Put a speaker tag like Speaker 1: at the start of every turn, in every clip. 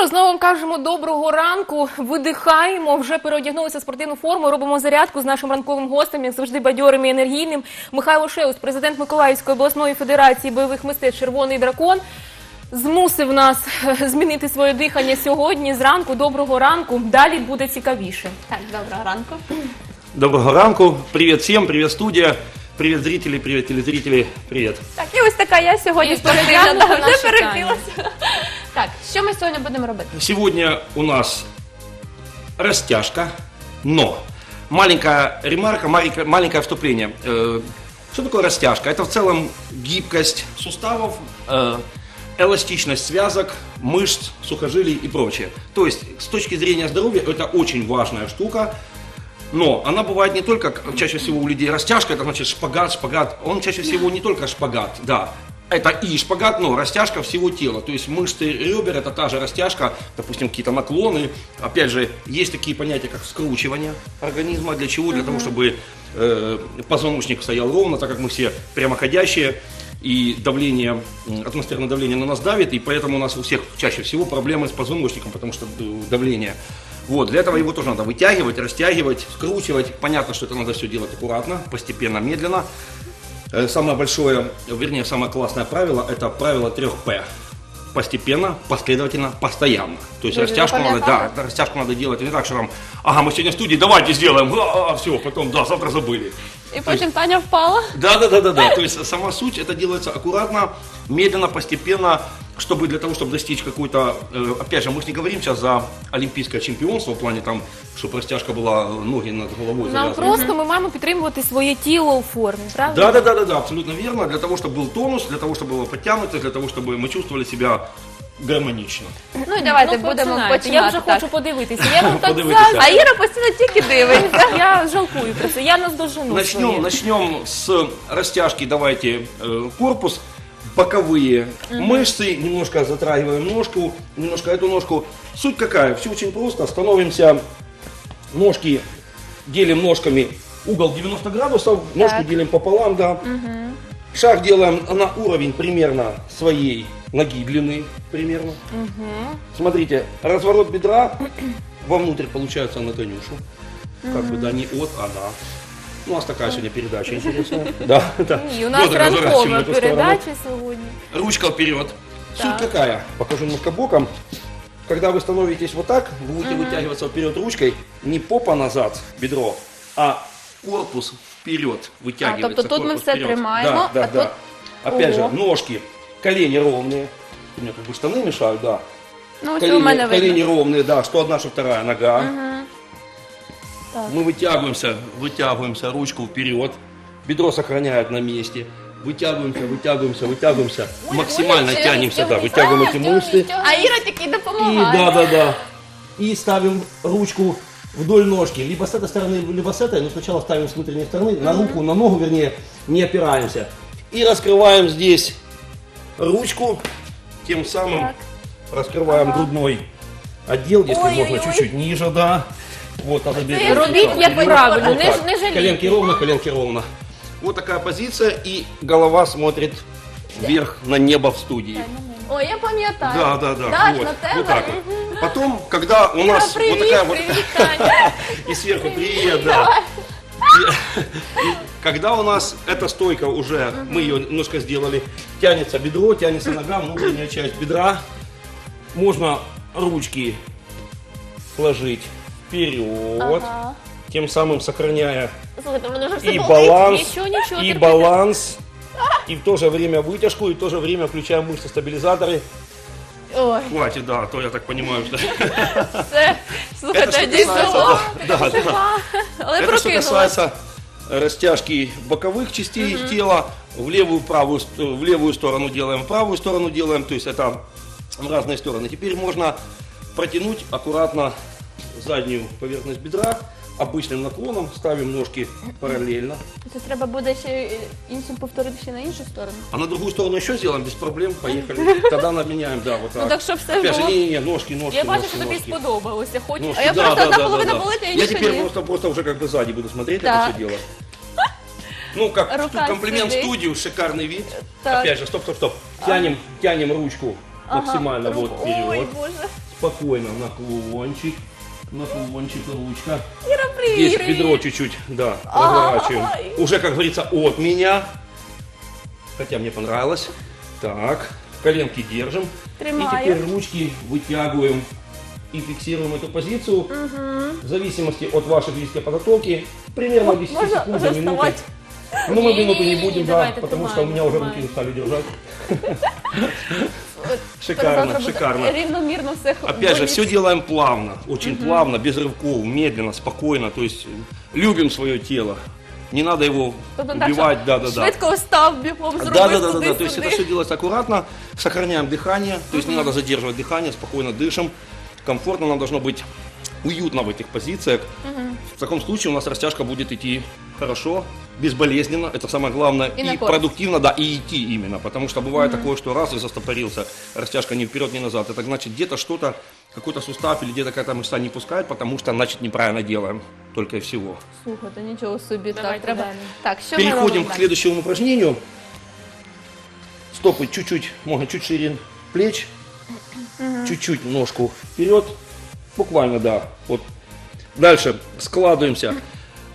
Speaker 1: що, знову вам кажемо доброго ранку. Видихаємо, вже переодягнулися в спортивну форму. Робимо зарядку з нашим ранковим гостем, як завжди, бадьорим і енергійним. Михайло Шеус, президент Миколаївської обласної федерації бойових мистецтв Червоний дракон. Змусив нас е, змінити своє дихання сьогодні. Зранку, доброго ранку. Далі буде цікавіше.
Speaker 2: Так, доброго ранку.
Speaker 3: Доброго ранку. Привет всем, привет студия, привет зрители, привет телезрители, привет.
Speaker 2: Так, і ось така я сьогодні спортивна, вже
Speaker 1: наша
Speaker 2: перевділася. Так, що ми сьогодні будемо робити?
Speaker 3: Сегодня у нас растяжка, но маленькая ремарка, маленькое, маленькое вступление. Э, Что такое растяжка? Это в целом гибкость суставов, э, эластичность связок, мышц, сухожилий и прочее. То есть, с точки зрения здоровья, это очень важная штука. Но она бывает не только, чаще всего у людей растяжка, это значит шпагат, шпагат. Он чаще всего не только шпагат, да. Это и шпагат, но растяжка всего тела. То есть мышцы ребер это та же растяжка, допустим, какие-то наклоны. Опять же, есть такие понятия, как скручивание организма. Для чего? Для того, чтобы э, позвоночник стоял ровно, так как мы все прямоходящие. И давление, атмосферное давление на нас давит, и поэтому у нас у всех чаще всего проблемы с позвоночником, потому что э, давление. Вот, для этого его тоже надо вытягивать, растягивать, скручивать. Понятно, что это надо все делать аккуратно, постепенно, медленно. Э, Самое большое, вернее, самое классное правило, это правило 3П. Постепенно, последовательно, постоянно. То есть
Speaker 2: Вы
Speaker 3: растяжку надо, да, растяжку надо делать не так, что там, ага, мы сегодня в студии, давайте сделаем, а, все, потом, да, завтра забыли.
Speaker 2: І потім Таня впала.
Speaker 3: Да, да, да, да, да. То есть сама суть это делается аккуратно, медленно, постепенно, чтобы для того, чтобы достичь какой-то, э, опять же, мы же не говорим сейчас за олимпийское чемпионство в плане там, чтобы растяжка была ноги над головой
Speaker 1: Нам
Speaker 3: завязаны.
Speaker 1: просто ми маємо підтримувати своє тіло у формі, правда?
Speaker 3: Да, да, да, да, да, абсолютно верно. Для того, чтобы был тонус, для того, чтобы было подтянуто, для того, чтобы мы чувствовали себя гармонично.
Speaker 2: Ну і давайте
Speaker 1: Ну,
Speaker 2: будемо
Speaker 1: починайте.
Speaker 2: починати.
Speaker 1: Я вже
Speaker 2: так.
Speaker 1: хочу подивитися. Я вам так
Speaker 3: Подивитися.
Speaker 1: заздрю.
Speaker 2: А Іра постійно тільки дивиться.
Speaker 1: Я жалкую про це. Я наздожену
Speaker 3: Начнем,
Speaker 1: своє.
Speaker 3: начнем с растяжки. Давайте э, корпус, Боковые мышцы, немножко затрагиваем ножку, немножко эту ножку. Суть какая? Все очень просто. Становимся, ножки делим ножками, угол 90 градусов, ножку
Speaker 2: Так.
Speaker 3: делим пополам, да. Шаг делаем на уровень примерно своей ноги длины, примерно. Смотрите, разворот бедра вовнутрь получается на Танюшу. Как бы, да, не от, а на. Ну, у нас такая сегодня передача интересная. Да, да.
Speaker 1: Ні, у нас
Speaker 3: Федор, разворачиваем в
Speaker 1: ранкова
Speaker 3: эту сторону.
Speaker 1: передача сьогодні.
Speaker 3: Ручка вперед.
Speaker 1: Так.
Speaker 3: Суть какая? Покажу немножко боком. Когда вы становитесь вот так, вы будете вытягиваться вперед ручкой, не попа назад, бедро, а корпус вперед вытягивается.
Speaker 2: тобто тут мы
Speaker 3: корпус
Speaker 2: все
Speaker 3: вперед.
Speaker 2: тримаємо,
Speaker 3: Да,
Speaker 2: а
Speaker 3: да, да.
Speaker 2: тут-
Speaker 3: Опять же,
Speaker 2: Ого.
Speaker 3: ножки, колени ровные. У меня как бы штаны мешают, да.
Speaker 2: Ну, ось у
Speaker 3: Колени,
Speaker 2: мене
Speaker 3: колени
Speaker 2: видно.
Speaker 3: ровные, да, что одна, что вторая нога.
Speaker 2: Так.
Speaker 3: Мы вытягиваемся, вытягиваемся, ручку вперед, бедро сохраняет на месте. Вытягиваемся, вытягиваемся, вытягиваемся, максимально
Speaker 1: ой,
Speaker 3: тянемся, да,
Speaker 1: стягивай,
Speaker 3: вытягиваем эти
Speaker 1: стягивай,
Speaker 3: мышцы.
Speaker 1: стягивай.
Speaker 2: А Іра тільки
Speaker 3: И
Speaker 2: допомагає.
Speaker 3: да, да, да. И ставим ручку вдоль ножки, либо с этой стороны, либо с этой, но сначала ставим с внутренней стороны, на руку, на ногу, вернее, не опираемся. И раскрываем здесь ручку, тем самым
Speaker 2: Так.
Speaker 3: раскрываем грудной отдел, если
Speaker 1: Ой-ой-ой.
Speaker 3: можно чуть-чуть ниже, да. Вот, надо.
Speaker 1: Робіть як
Speaker 3: Вперед.
Speaker 1: правильно,
Speaker 3: Вот
Speaker 1: не, не жалійте.
Speaker 3: Коленки ровно, коленки ровно. Вот такая позиция, и голова смотрит вверх на небо в студии.
Speaker 2: Ой, я пам'ятаю.
Speaker 3: Да, да, да.
Speaker 2: Так,
Speaker 3: вот,
Speaker 2: на тебе.
Speaker 3: вот так вот. Потом, когда у нас
Speaker 1: привет,
Speaker 3: вот такая вот
Speaker 1: привет, Таня.
Speaker 3: и сверху привет, да. И- и когда у нас эта стойка уже, мы ее немножко сделали, тянется бедро, тянется нога, внутренняя часть бедра, можно ручки сложить вперед,
Speaker 2: Ага.
Speaker 3: тем самым сохраняя
Speaker 2: все
Speaker 3: и баланс,
Speaker 1: Ничего, ничего,
Speaker 3: и баланс, и в то же время вытяжку, и в то же время включаем мышцы стабилизаторы.
Speaker 2: Ой,
Speaker 3: Хватит, да, а то я так понимаю, что...
Speaker 2: Слухайте,
Speaker 3: что
Speaker 2: дійсно.
Speaker 3: касается, да, да.
Speaker 2: Але
Speaker 3: Это что касается растяжки боковых частей тела, в левую, правую, в левую сторону делаем, в правую сторону делаем, то есть это в разные стороны. Теперь можно протянуть аккуратно заднюю поверхность бедра, обычным наклоном, ставим ножки параллельно.
Speaker 2: Це треба буде ще іншим повторити ще на іншу сторону.
Speaker 3: А на другую сторону еще сделаем без проблем, поехали. Тогда наменяем, да, вот так.
Speaker 2: Ну так що все
Speaker 3: Опять же,
Speaker 2: було.
Speaker 3: не-не-не, ножки, ножки,
Speaker 1: Я бачу,
Speaker 3: ножки,
Speaker 1: що тобі
Speaker 3: ножки.
Speaker 1: сподобалося. Хочу.
Speaker 3: Ножки,
Speaker 2: А я просто одна половина болит, а
Speaker 3: Я
Speaker 2: інша
Speaker 3: теперь
Speaker 2: ні.
Speaker 3: просто, просто уже как бы сзади буду смотреть
Speaker 2: Да.
Speaker 3: это все дело. Ну, как
Speaker 2: Рука
Speaker 3: комплимент
Speaker 2: сидит.
Speaker 3: студию, шикарный вид.
Speaker 2: Так.
Speaker 3: Опять же, стоп, стоп, стоп. Тянем, тянем ручку максимально вот
Speaker 2: Ой,
Speaker 3: вперед.
Speaker 2: боже.
Speaker 3: спокойно наклончик, наклончик, ручка.
Speaker 1: Іра,
Speaker 3: Здесь
Speaker 1: привіт!
Speaker 3: бедро чуть-чуть, да, разворачиваем. Уже, как говорится, от меня. Хотя мне понравилось. Так, коленки держим. И
Speaker 2: Тримаю.
Speaker 3: теперь ручки вытягиваем и фиксируем эту позицию. В зависимости от вашей физической подготовки, примерно 10
Speaker 2: Можно
Speaker 3: секунд минуты.
Speaker 2: вставать?
Speaker 3: Ну, мы минуту не будем, да, потому что у
Speaker 1: тримаем,
Speaker 3: меня уже
Speaker 1: тримаем.
Speaker 3: руки устали держать.
Speaker 2: Завтра
Speaker 3: Шикарно,
Speaker 2: буде
Speaker 3: шикарно.
Speaker 2: Рівномірно все
Speaker 3: Опять же,
Speaker 2: болить.
Speaker 3: все делаем плавно, очень плавно, без рывков, медленно, спокойно. То есть э, любим свое тело. Не надо его
Speaker 2: Тобто так,
Speaker 3: убивать,
Speaker 2: що
Speaker 3: да, да, да.
Speaker 2: Швидко встав, бігом зробив
Speaker 3: Да, да, да, да,
Speaker 2: туди,
Speaker 3: да. То есть это
Speaker 2: сюди.
Speaker 3: все делается аккуратно, сохраняем дыхание, то есть не надо задерживать дыхание, спокойно дышим, комфортно нам должно быть уютно в этих позициях. В таком случае у нас растяжка будет идти хорошо, безболезненно, это самое главное,
Speaker 2: И на
Speaker 3: и
Speaker 2: користь.
Speaker 3: продуктивно, да, и идти именно, потому что бывает такое, что раз и застопорился, растяжка ни вперед, ни назад, это значит где-то что-то, какой-то сустав или где-то какая-то мышца не пускает, потому что, значит, неправильно делаем, только и всего.
Speaker 2: Слухайте, нічого собі. Так,
Speaker 1: Давайте
Speaker 2: треба.
Speaker 1: далі.
Speaker 2: Так, що ми
Speaker 3: Переходим
Speaker 2: робимо
Speaker 3: к
Speaker 2: далі?
Speaker 3: следующему упражнению. Стопы чуть-чуть, можно чуть шире плеч, чуть-чуть ножку вперед, буквально, да. Вот. Дальше складываемся,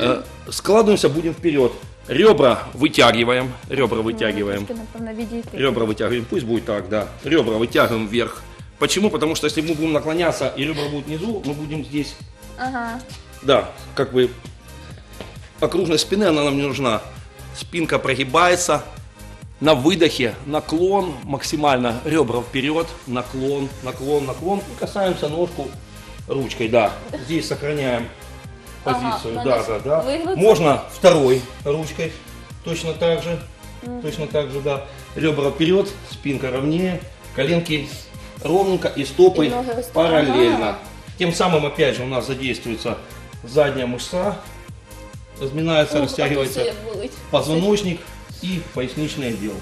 Speaker 3: Э, складываемся будем вперед. Ребра вытягиваем, ребра вытягиваем, ребра вытягиваем, пусть будет так, да. Ребра вытягиваем вверх. Почему? Потому что если мы будем наклоняться и ребра будут внизу, мы будем здесь
Speaker 2: Ага.
Speaker 3: да, как бы окружность спины, она нам не нужна. Спинка прогибается. На выдохе наклон максимально, ребра вперед, наклон, наклон, наклон. И касаемся ножку ручкой, да. Здесь сохраняем позицию,
Speaker 2: Ага,
Speaker 3: да, да, да.
Speaker 2: выгнуться.
Speaker 3: Можно второй ручкой, точно так же, точно так же, да. Ребра вперед, спинка ровнее, коленки ровненько и стопы
Speaker 2: И
Speaker 3: параллельно.
Speaker 2: Ага.
Speaker 3: Тем самым, опять же, у нас задействуется задняя мышца, разминается, растягивается
Speaker 2: як болить.
Speaker 3: позвоночник и поясничный отдел.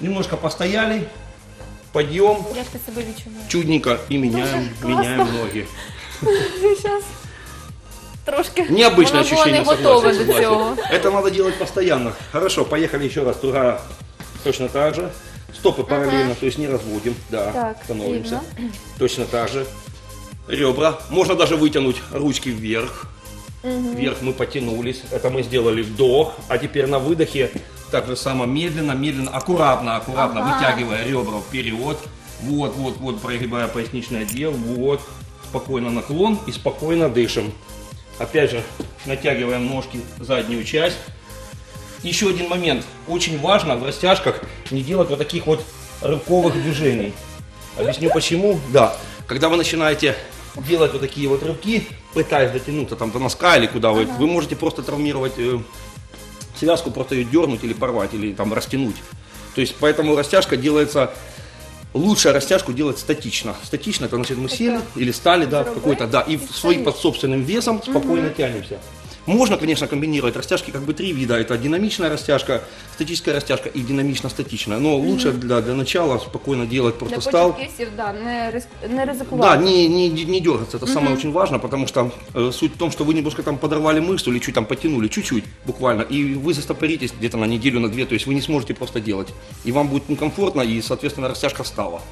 Speaker 3: Немножко постояли, подъем, чудненько и меняем, меняем ноги.
Speaker 2: Щас. Трошки.
Speaker 3: Необычное ощущение,
Speaker 1: не готова
Speaker 3: согласен,
Speaker 1: до
Speaker 3: согласен. Это надо делать постоянно. Хорошо, поехали еще раз. Тура точно так же. Стопы параллельно, то есть не разводим. Да,
Speaker 2: Так,
Speaker 3: становимся. Точно так же. Ребра. Можно даже вытянуть ручки вверх. Вверх мы потянулись. Это мы сделали вдох. А теперь на выдохе так же само медленно, медленно, аккуратно, аккуратно, вытягивая ребра вперед. Вот, вот, вот, прогибая поясничный отдел. Вот. Спокойно наклон и спокойно дышим. Опять же, натягиваем ножки, заднюю часть. Еще один момент. Очень важно в растяжках не делать вот таких вот рывковых движений. Объясню почему. Да, когда вы начинаете делать вот такие вот рывки, пытаясь дотянуться там до носка или куда вы, вы можете просто травмировать э, связку, просто ее дернуть или порвать, или там растянуть. То есть поэтому растяжка делается Лучше растяжку делать статично. Статично это значит мы сели или стали, да, в какой-то, да, и своим под собственным весом спокойно тянемся. Можно, конечно, комбинировать растяжки как бы три вида. Это динамичная растяжка, статическая растяжка и динамично-статичная. Но лучше для, для начала спокойно делать, просто
Speaker 2: Для
Speaker 3: стал.
Speaker 2: да, не, риск... не
Speaker 3: Да, не, не, не дергаться, это самое очень важно, потому что э, суть в том, что вы немножко там подорвали мышцу или чуть там потянули, чуть-чуть буквально, и вы застопоритесь где-то на неделю, на две, то есть вы не сможете просто делать. И вам будет некомфортно, и, соответственно, растяжка встала.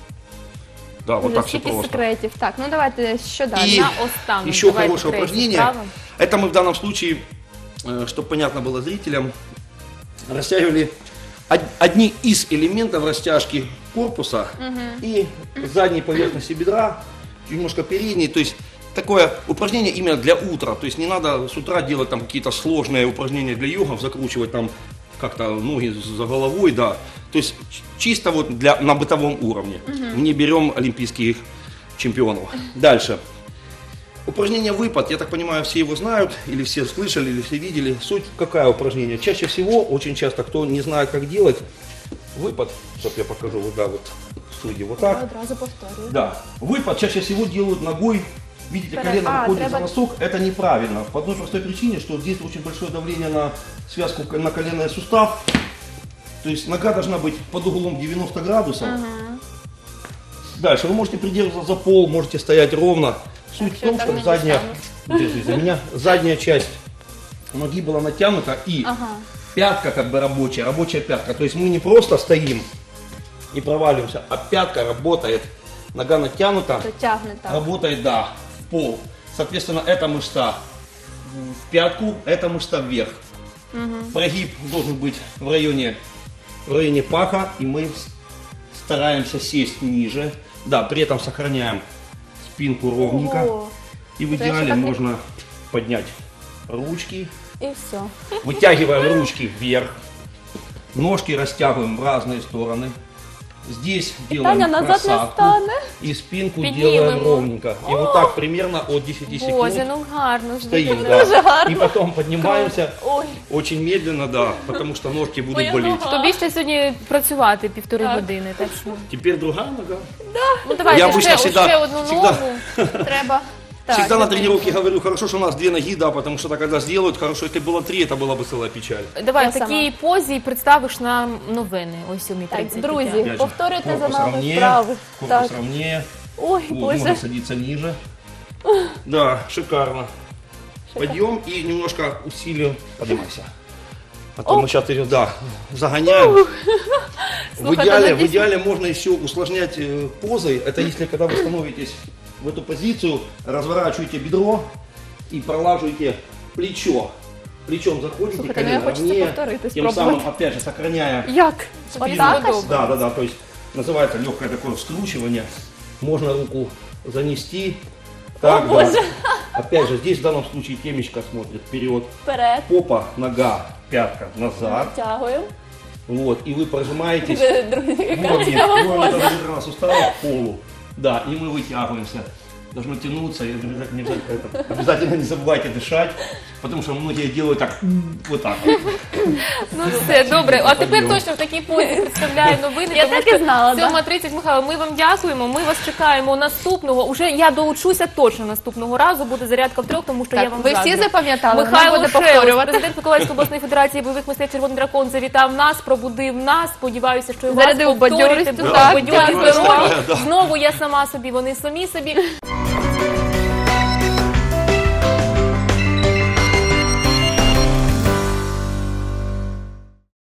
Speaker 3: Да, вот
Speaker 2: Вже
Speaker 3: так все
Speaker 2: стільки
Speaker 3: просто.
Speaker 2: секретів. Так, ну давайте, що далі?
Speaker 3: И
Speaker 1: на останок
Speaker 3: еще
Speaker 1: давайте
Speaker 3: хорошее
Speaker 1: третью
Speaker 3: упражнение.
Speaker 1: вправо.
Speaker 3: Это мы в данном случае, чтобы понятно было зрителям, растягивали од- одни из элементов растяжки корпуса и задней поверхности бедра, немножко передней. То есть такое упражнение именно для утра. То есть не надо с утра делать там какие-то сложные упражнения для йогов, закручивать там как-то ноги за головой, да. То есть чисто вот для, на бытовом уровне. Не берем олимпийских чемпионов. Дальше. Упражнение выпад, я так понимаю, все его знают, или все слышали, или все видели. Суть какая упражнение? Чаще всего, очень часто, кто не знает, как делать, выпад, сейчас я покажу, вот, да, вот в студии, вот так.
Speaker 2: Одразу повторюю.
Speaker 3: Да, выпад чаще всего делают ногой, видите, колено
Speaker 2: А,
Speaker 3: находится
Speaker 2: треба-
Speaker 3: носок, это неправильно. По одной простой причине, что здесь очень большое давление на связку, на коленный сустав. То есть нога должна быть под углом 90 градусов. Дальше вы можете придерживаться за пол, можете стоять ровно. Суть в
Speaker 2: всё,
Speaker 3: том,
Speaker 2: так
Speaker 3: чтобы
Speaker 2: не
Speaker 3: задняя, держись за меня, задняя часть ноги была натянута и
Speaker 2: Ага.
Speaker 3: пятка как бы рабочая, рабочая пятка. То есть мы не просто стоим и проваливаемся, а пятка работает нога натянута,
Speaker 2: так.
Speaker 3: работает, да, в пол. Соответственно, эта мышца в пятку, эта мышца вверх. Прогиб должен быть в районе, в районе паха, и мы стараемся сесть ниже. Да, при этом сохраняем спинку ровненько. И в идеале
Speaker 2: и-
Speaker 3: можно поднять ручки,
Speaker 2: І все.
Speaker 3: вытягиваем ручки вверх, ножки растягиваем в разные стороны. Здесь делаем
Speaker 2: Таня назад не
Speaker 3: просадку
Speaker 2: стане.
Speaker 3: и спинку
Speaker 1: Піднімемо.
Speaker 3: делаем ровненько. И вот так примерно от 10
Speaker 1: Боже,
Speaker 3: секунд
Speaker 1: ну гарно ж.
Speaker 3: стоим.
Speaker 1: дуже
Speaker 3: Да. И потом поднимаемся
Speaker 2: Ой.
Speaker 3: очень медленно, да, потому что ножки будут
Speaker 2: Моя
Speaker 3: болеть.
Speaker 2: нога.
Speaker 1: Тобі ще сьогодні працювати півтори
Speaker 2: Так.
Speaker 1: години, так що.
Speaker 3: Теперь другая нога.
Speaker 1: Ну давайте
Speaker 3: Я
Speaker 1: ще,
Speaker 3: обычно всегда-
Speaker 1: ще одну
Speaker 3: всегда-
Speaker 1: ногу. Треба. Так,
Speaker 3: Всегда на
Speaker 1: давай.
Speaker 3: тренировке говорю, хорошо, что у нас две ноги, да, потому что когда сделают, хорошо, если было три, это была бы целая печаль.
Speaker 1: Давай
Speaker 2: Я
Speaker 1: в такій
Speaker 2: сама.
Speaker 1: позі представиш нам новини о 7.30.
Speaker 2: Так, друзі,
Speaker 3: Опять же,
Speaker 2: повторюйте за
Speaker 3: корпус
Speaker 2: нами
Speaker 3: ровнее,
Speaker 2: вправи.
Speaker 3: корпус
Speaker 2: Так.
Speaker 3: ровнее.
Speaker 2: Ой,
Speaker 3: Вот,
Speaker 2: Боже.
Speaker 3: можно садиться ниже. Да, шикарно. Подъем и немножко усилим. Поднимайся. А то мы сейчас идем, да, загоняем. В идеале, в идеале можно еще усложнять э, позой. Это если когда вы становитесь в эту позицию, разворачиваете бедро и пролаживаете плечо. Плечом заходите,
Speaker 2: Слушай,
Speaker 3: колено ровнее,
Speaker 2: повторить,
Speaker 3: тем самым, опять же, сохраняя
Speaker 2: Як?
Speaker 1: Сподобалось.
Speaker 3: да, да, да, то есть называется легкое такое вскручивание. Можно руку занести. Так, да.
Speaker 2: Боже.
Speaker 3: Опять же, здесь в данном случае темечко смотрит вперед.
Speaker 2: Вперед.
Speaker 3: Попа, нога, пятка назад.
Speaker 2: Тягуємо.
Speaker 3: Вот, и вы прожимаетесь
Speaker 2: Друзі,
Speaker 3: в
Speaker 2: яка
Speaker 3: уровне,
Speaker 2: цікава
Speaker 3: в уровне
Speaker 2: поза.
Speaker 3: тазобедренного сустава к полу. Да, и мы вытягиваемся. Должно тянуться, и обязательно, не обязательно- это, обязательно не забывайте дышать, потому что многие делают так, вот так.
Speaker 1: Ну все, добре. А тепер точно в такій позі представляю новини.
Speaker 2: Я так і знала, да.
Speaker 1: 7.30, Михайло, ми вам дякуємо. Ми вас чекаємо наступного. Уже я доучуся точно наступного разу. Буде зарядка в трьох, тому що я вам
Speaker 2: ви всі запам'ятали,
Speaker 1: Михайло Шеус,
Speaker 2: повторювати.
Speaker 1: президент Миколаївської обласної федерації бойових мистецтв Червоний дракон, завітав нас, пробудив нас. Сподіваюся, що і вас повторюєте. бадьорість, здоров'я. Знову я сама собі, вони самі собі.